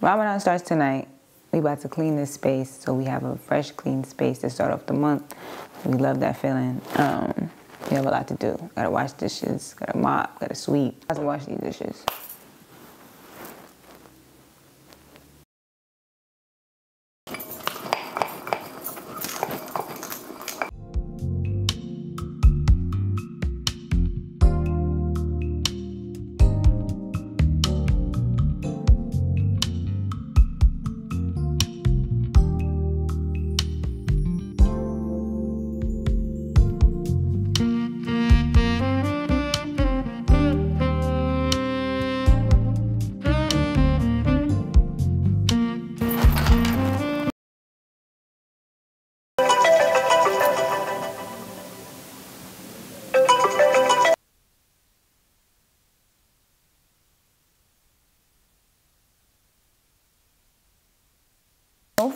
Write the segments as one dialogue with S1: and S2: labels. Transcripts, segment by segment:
S1: Ramadan starts tonight. We about to clean this space so we have a fresh, clean space to start off the month. We love that feeling. Um, we have a lot to do. Gotta wash dishes, gotta mop, gotta sweep. Gotta wash these dishes.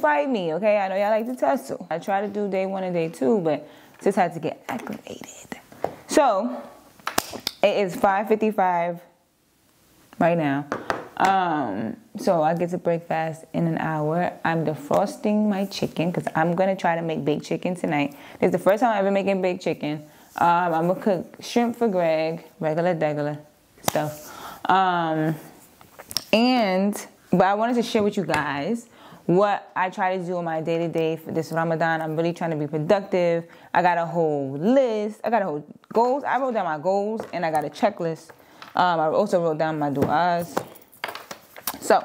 S1: Fight me, okay? I know y'all like to tussle. I try to do day one and day two, but just had to get acclimated. So it is 5:55 right now. Um, so I get to breakfast in an hour. I'm defrosting my chicken because I'm gonna try to make baked chicken tonight. It's the first time I'm ever making baked chicken. Um, I'm gonna cook shrimp for Greg, regular, regular stuff. Um, and but I wanted to share with you guys what I try to do in my day to day for this Ramadan. I'm really trying to be productive. I got a whole list. I got a whole goals. I wrote down my goals and I got a checklist. Um, I also wrote down my du'as. So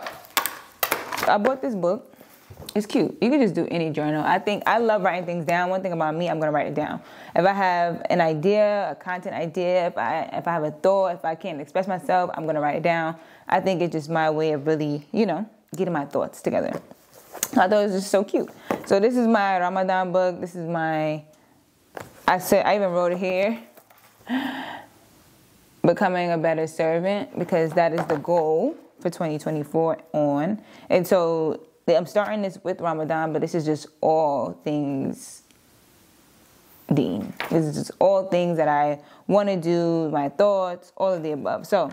S1: I bought this book. It's cute. You can just do any journal. I think I love writing things down. One thing about me, I'm gonna write it down. If I have an idea, a content idea, if I if I have a thought, if I can't express myself, I'm gonna write it down. I think it's just my way of really, you know, getting my thoughts together. I thought it was just so cute. So this is my Ramadan book. This is my I said I even wrote it here. Becoming a better servant because that is the goal for 2024 on. And so I'm starting this with Ramadan, but this is just all things Deen. This is just all things that I want to do, my thoughts, all of the above. So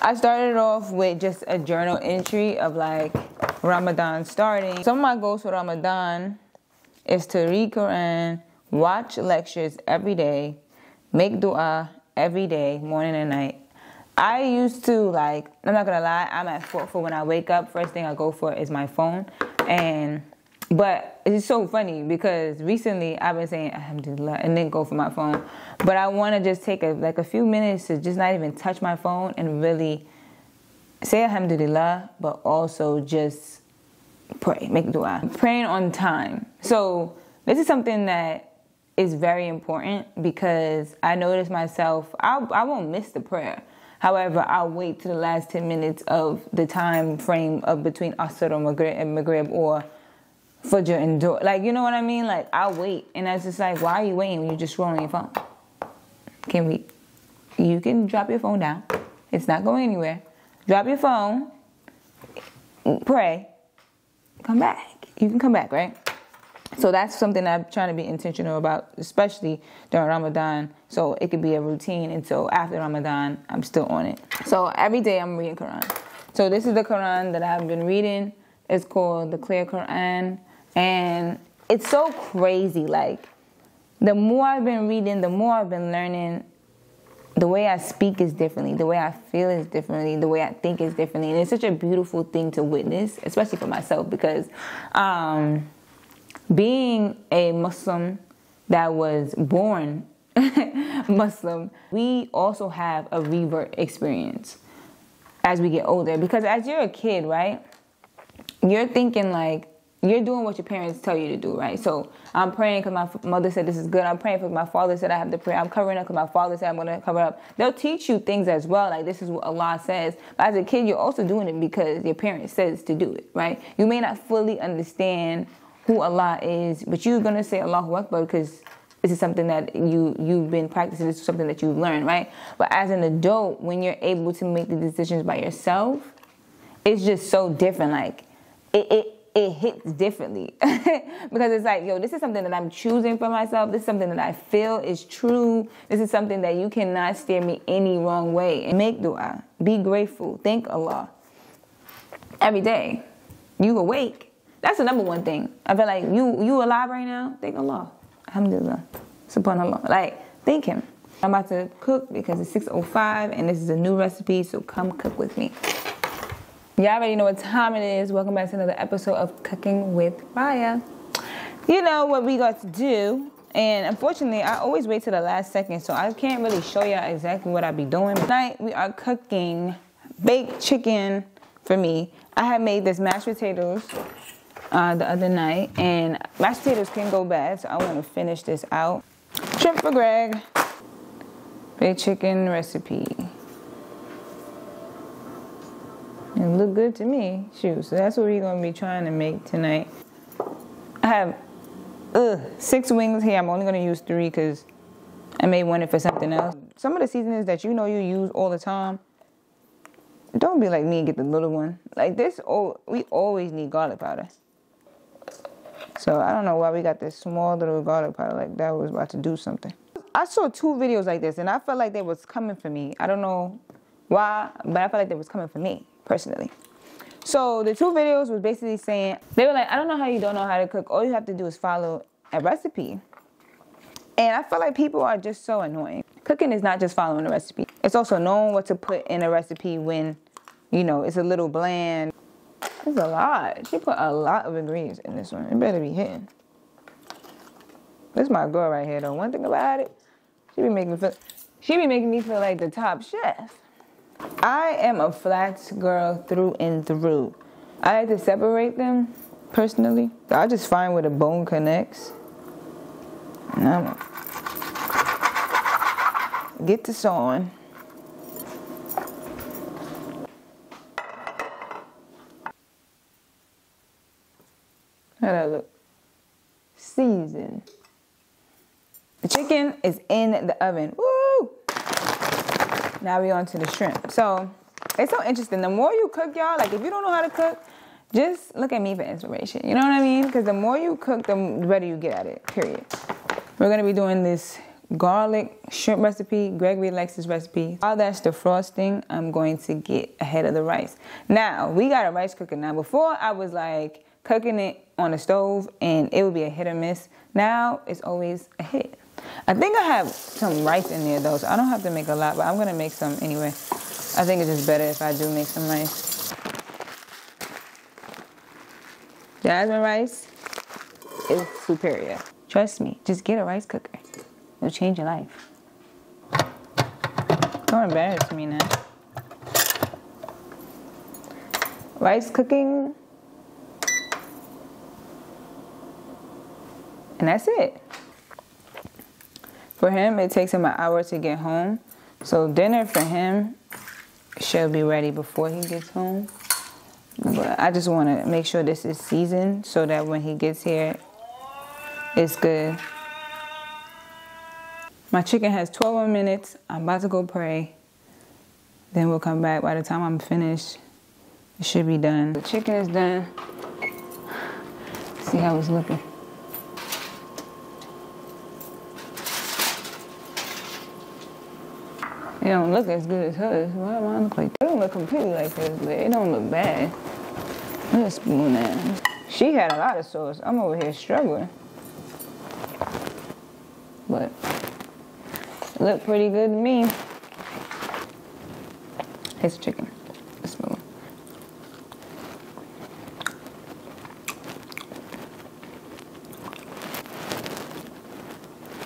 S1: I started off with just a journal entry of like Ramadan starting. Some of my goals for Ramadan is to read Quran, watch lectures every day, make dua every day, morning and night. I used to like, I'm not gonna lie, I'm at fault for when I wake up. First thing I go for is my phone, and but it's so funny because recently I've been saying Alhamdulillah and then go for my phone. But I want to just take a like a few minutes to just not even touch my phone and really say Alhamdulillah, but also just pray, make dua. Praying on time. So this is something that is very important because I notice myself, I'll, I won't miss the prayer. However, I'll wait to the last 10 minutes of the time frame of between Asr or Maghrib and Maghrib or Fajr and Dhuhr. Like, you know what I mean? Like, I'll wait. And I just like, why are you waiting when you're just scrolling your phone? Can we? You can drop your phone down. It's not going anywhere. Drop your phone, pray, come back. You can come back, right? So that's something I'm trying to be intentional about, especially during Ramadan. So it could be a routine. until after Ramadan, I'm still on it. So every day I'm reading Quran. So this is the Quran that I've been reading. It's called the Clear Quran. And it's so crazy. Like, the more I've been reading, the more I've been learning. The way I speak is differently. The way I feel is differently. The way I think is differently. And it's such a beautiful thing to witness, especially for myself, because um, being a Muslim that was born Muslim, we also have a revert experience as we get older. Because as you're a kid, right, you're thinking like, you're doing what your parents tell you to do, right? So I'm praying because my mother said this is good. I'm praying because my father said I have to pray. I'm covering up because my father said I'm going to cover up. They'll teach you things as well, like this is what Allah says. But as a kid, you're also doing it because your parents says to do it, right? You may not fully understand who Allah is, but you're going to say Allahu Akbar because this is something that you you've been practicing. This is something that you've learned, right? But as an adult, when you're able to make the decisions by yourself, it's just so different. Like it, it it hits differently because it's like, yo, this is something that I'm choosing for myself. This is something that I feel is true. This is something that you cannot steer me any wrong way. And make dua. Be grateful. Thank Allah. every day. You awake. That's the number one thing. I feel like you you alive right now. Thank Allah. Alhamdulillah. Subhanallah. Like thank Him. I'm about to cook because it's 6:05 and this is a new recipe. So come cook with me. Y'all already know what time it is. Welcome back to another episode of Cooking with Rayya. You know what we got to do and unfortunately, I always wait to the last second, so I can't really show y'all exactly what I be doing. Tonight, we are cooking baked chicken for me. I had made this mashed potatoes uh, the other night, and mashed potatoes can go bad, so I want to finish this out. Shrimp for Greg. Baked chicken recipe. It look good to me. Shoot, so that's what we're going to be trying to make tonight. I have ugh, six wings here. I'm only gonna use three because I may want it for something else. Some of the seasonings that you know you use all the time, don't be like me and get the little one. Like this, oh, we always need garlic powder. So I don't know why we got this small little garlic powder like that was about to do something. I saw two videos like this and I felt like they was coming for me. I don't know why, but I felt like they was coming for me personally. So the two videos was basically saying they were like, I don't know how you don't know how to cook. All you have to do is follow a recipe. And I feel like people are just so annoying. Cooking is not just following a recipe. It's also knowing what to put in a recipe when, you know, it's a little bland. It's a lot. She put a lot of ingredients in this one. It better be hitting. This is my girl right here though. One thing about it, she be making feel she be making me feel like the top chef. I am a flats girl through and through. I like to separate them personally. I just find where the bone connects. And I'm get this on. How that look? Season. The chicken is in the oven. Woo! Now we on to the shrimp. So it's so interesting. The more you cook, y'all, like if you don't know how to cook, just look at me for inspiration. You know what I mean? Because the more you cook, the better you get at it, period. We're gonna be doing this garlic shrimp recipe. Gregory likes this recipe. While that's the frosting, I'm going to get ahead of the rice. Now, we got a rice cooker. Now, before I was like cooking it on the stove and it would be a hit or miss. Now, it's always a hit. I think I have some rice in there though, so I don't have to make a lot, but I'm gonna make some anyway. I think it's just better if I do make some rice. Jasmine rice is superior. Trust me, just get a rice cooker. It'll change your life. Don't embarrass me now. Rice cooking. And that's it. For him, it takes him an hour to get home. So dinner for him should be ready before he gets home. But I just want to make sure this is seasoned so that when he gets here, it's good. My chicken has 12 more minutes. I'm about to go pray. Then we'll come back. By the time I'm finished, it should be done. The chicken is done. See how it's looking. It don't look as good as hers. Why do I look like that? It don't look completely like hers, but it don't look bad. Let's spoon that. She had a lot of sauce. I'm over here struggling. But it looked pretty good to me. Here's chicken. Spoon.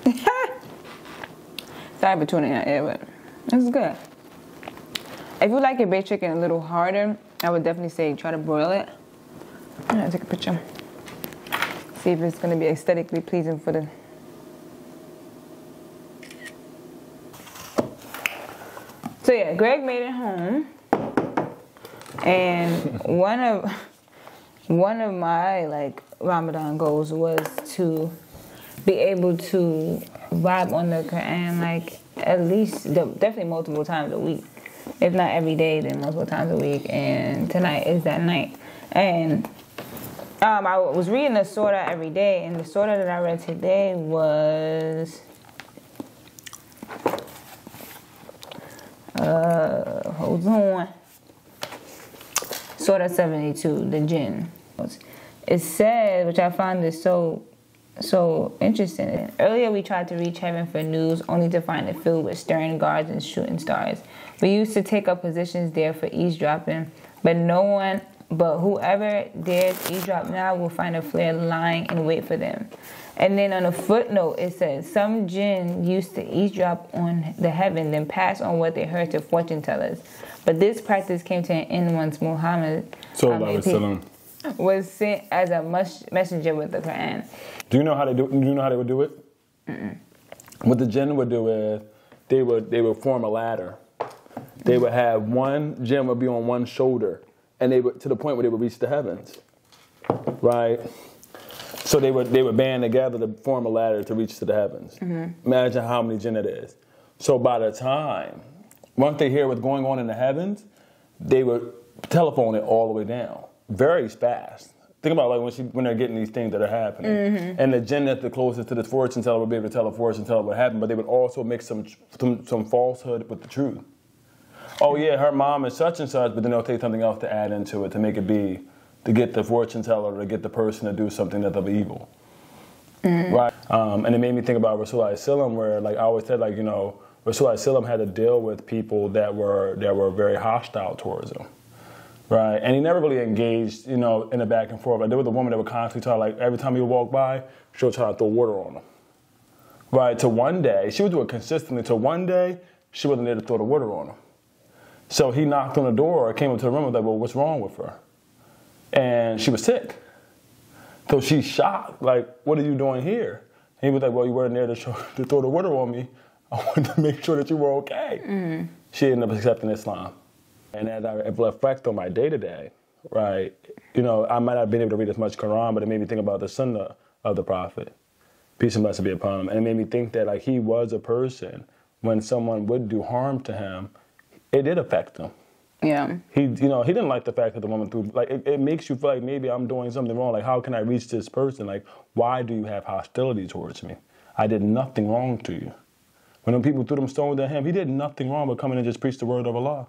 S1: Sorry for tuning out, yeah, but it's good. If you like your baked chicken a little harder, I would definitely say try to broil it. I'm gonna take a picture. See if it's gonna be aesthetically pleasing for the So yeah, Greg made it home. And one of one of my like Ramadan goals was to be able to vibe on the Quran like at least definitely multiple times a week. If not every day, then multiple times a week. And tonight is that night. And um, I was reading the Surah every day, and the Surah that I read today was. Uh, hold on. Surah 72, the jinn. It said, which I find is so so interesting. Earlier, we tried to reach heaven for news, only to find it filled with stern guards and shooting stars. We used to take up positions there for eavesdropping, but no one, but whoever dares eavesdrop now will find a flare lying in wait for them. And then on a footnote, it says some jinn used to eavesdrop on the heaven, then pass on what they heard to fortune tellers. But this practice came to an end once Muhammad
S2: um,
S1: was sent as a messenger with the Quran.
S2: Do you know how they do? Do you know how they would do it? Mm-mm. What the jinn would do is they would they would form a ladder. They would have one jinn would be on one shoulder, and they would to the point where they would reach the heavens, right? So they would they would band together to form a ladder to reach to the heavens. Mm-hmm. Imagine how many jinn it is. So by the time once they hear what's going on in the heavens, they would telephone it all the way down, very fast. Think about like when she when they're getting these things that are happening, mm-hmm. and the jinn that's the closest to the fortune teller would be able to tell a fortune teller what happened, but they would also mix some some, some falsehood with the truth. Oh yeah, her mom is such and such, but then they'll take something else to add into it to make it be to get the fortune teller to get the person to do something that's of evil. Mm-hmm. Right. Um, and it made me think about Rasulullah Sallam, where like I always said, like you know, Rasulullah Sallam had to deal with people that were that were very hostile towards him. Right, and he never really engaged, you know, in the back and forth. Like there was a woman that would constantly try, like every time he would walk by, she would try to throw water on him. Right, to one day, she would do it consistently. To one day, she wasn't there to throw the water on him. So he knocked on the door, came into the room, and was like, "Well, what's wrong with her?" And she was sick. So she's shocked, like, "What are you doing here?" And he was like, "Well, you weren't there to, show, to throw the water on me. I wanted to make sure that you were okay." Mm-hmm. She ended up accepting Islam. And as I reflect on my day to day, right, you know, I might not have been able to read as much Quran, but it made me think about the Sunnah of the Prophet, peace and blessing be upon him, and it made me think that like he was a person when someone would do harm to him, it did affect him.
S1: Yeah.
S2: He, you know, he didn't like the fact that the woman threw. Like, it, it makes you feel like maybe I'm doing something wrong. Like, how can I reach this person? Like, why do you have hostility towards me? I did nothing wrong to you. When people threw them stones at him, he did nothing wrong but come in and just preach the word of Allah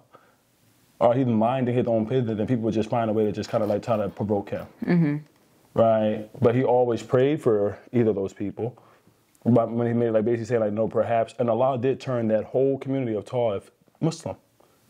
S2: or he's minding his own business, then people would just find a way to just kind of like try to provoke him. Mm-hmm. Right? But he always prayed for either of those people. But when he made like basically say like no perhaps, and Allah did turn that whole community of Taif Muslim.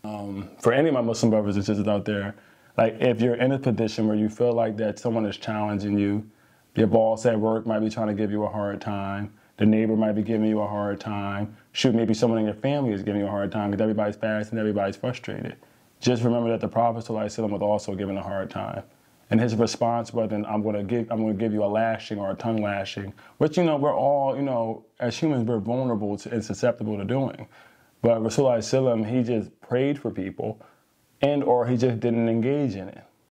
S2: Um, for any of my Muslim brothers and sisters out there, like if you're in a position where you feel like that someone is challenging you, your boss at work might be trying to give you a hard time, the neighbor might be giving you a hard time, shoot, maybe someone in your family is giving you a hard time because everybody's fast and everybody's frustrated just remember that the Prophet ﷺ was also given a hard time. And his response wasn't, I'm gonna give I'm gonna give you a lashing or a tongue lashing, which you know, we're all, you know, as humans we're vulnerable to, and susceptible to doing. But Rasulullah he just prayed for people and or he just didn't engage in it.